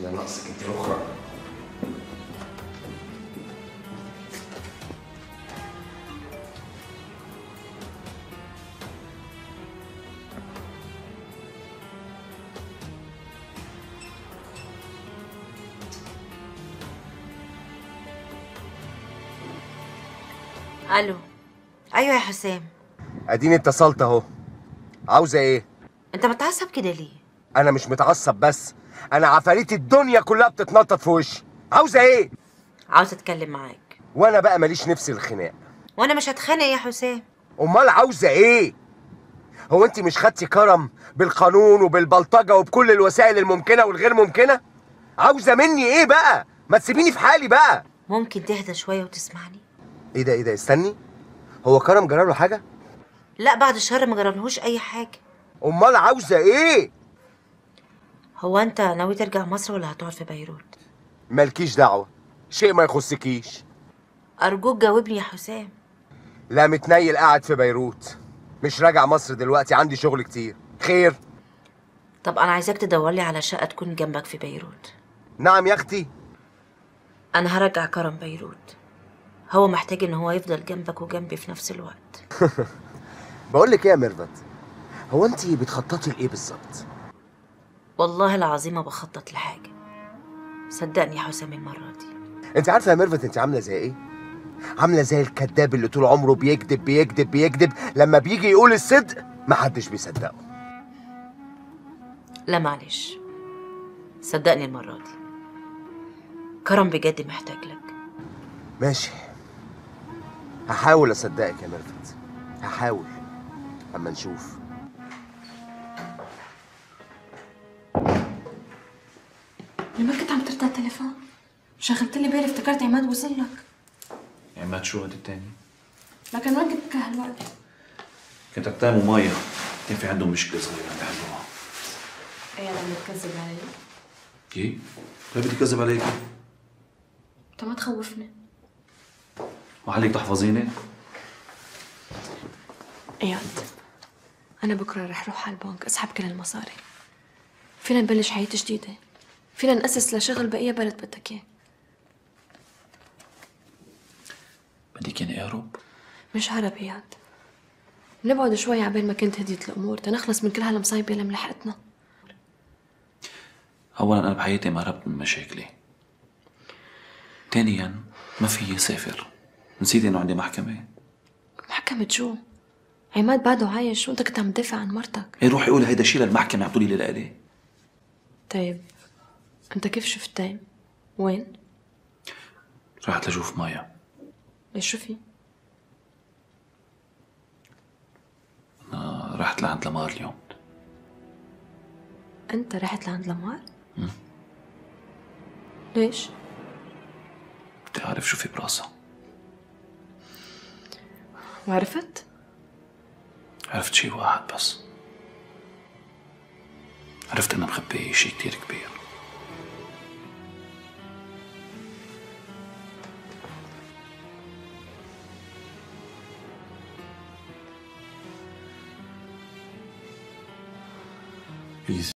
أنا ناقصك انت أخرى. ألو. أيوه يا حسام. أديني اتصلت أهو. عاوزة إيه؟ أنت متعصب كده ليه؟ أنا مش متعصب بس أنا عفاريت الدنيا كلها بتتنطط في وشي. عاوزة إيه؟ عاوز اتكلم معاك. وأنا بقى ماليش نفس الخناق. وأنا مش هتخانق يا حسام. امال عاوزة إيه؟ هو انت مش خدتي كرم بالقانون وبالبلطجة وبكل الوسائل الممكنة والغير ممكنة؟ عاوزة مني إيه بقى؟ ما تسيبيني في حالي بقى. ممكن تهدى شوية وتسمعني. إيه ده إيه ده استني. هو كرم جرى له حاجة؟ لا بعد الشر ما جرالهوش أي حاجة. امال عاوزة إيه؟ هو أنت ناوي ترجع مصر ولا هتقعد في بيروت؟ مالكيش دعوة. شيء ما يخصكيش. أرجوك جاوبني يا حسام. لا متنيل قاعد في بيروت. مش راجع مصر دلوقتي عندي شغل كتير. خير؟ طب أنا عايزاك تدور لي على شقة تكون جنبك في بيروت. نعم يا أختي. أنا هرجع كرم بيروت. هو محتاج إن هو يفضل جنبك وجنبي في نفس الوقت. بقول لك إيه يا ميرفت؟ هو انت بتخططي لإيه بالظبط؟ والله العظيم ما بخطط لحاجة. صدقني يا حسام المرة دي. انت عارفة يا ميرفت انت عاملة زي إيه؟ عاملة زي الكذاب اللي طول عمره بيكذب بيكذب بيكذب. لما بيجي يقول الصدق محدش بيصدقه. لا معلش. صدقني المرة دي. كرم بجد محتاج لك. ماشي. هحاول أصدقك يا ميرفت. هحاول. أما نشوف. لما كنت عم ترد على التليفون شغلت لي بالي افتكرت عماد وصل لك. عماد شو هاد التاني؟ لكن وين جبتك هالوقت كنت اكتام ومايا كان في عندهم مشكلة صغيرة عم بيحلوها. إيه لما تكذب علي كيف؟ ليه بدي كذب عليك؟ انت ما تخوفني. وعليك تحفظيني؟ أياد أنا بكرة رح روح على البنك أسحب كل المصاري. فينا نبلش حياة جديدة. فينا نأسس لشغل بأي بلد بدك اياه بدك يعني اهرب؟ مش هرب اياد نبعد شوي عبين ما كنت هديت الأمور. تنخلص من كل هالمصايب اللي ملحقتنا اولا أنا بحياتي ما هربت من مشاكلي. ثانيا ما في سافر. نسيت إنه عندي محكمة. محكمة شو؟ عماد بعده عايش. وانت كنت عم تدافع عن مرتك؟ إيه روحي قولي هيدا الشيء للمحكمة اعطوا لي لإلي. طيب. انت كيف شفتي؟ وين؟ رحت لشوف مايا ليش شو في؟ آه، رحت لعند لمار اليوم أنت رحت لعند لمار؟ ليش؟ بدي أعرف شو في براسها وعرفت؟ عرفت شيء واحد بس عرفت انها مخبية شيء كتير كبير Peace.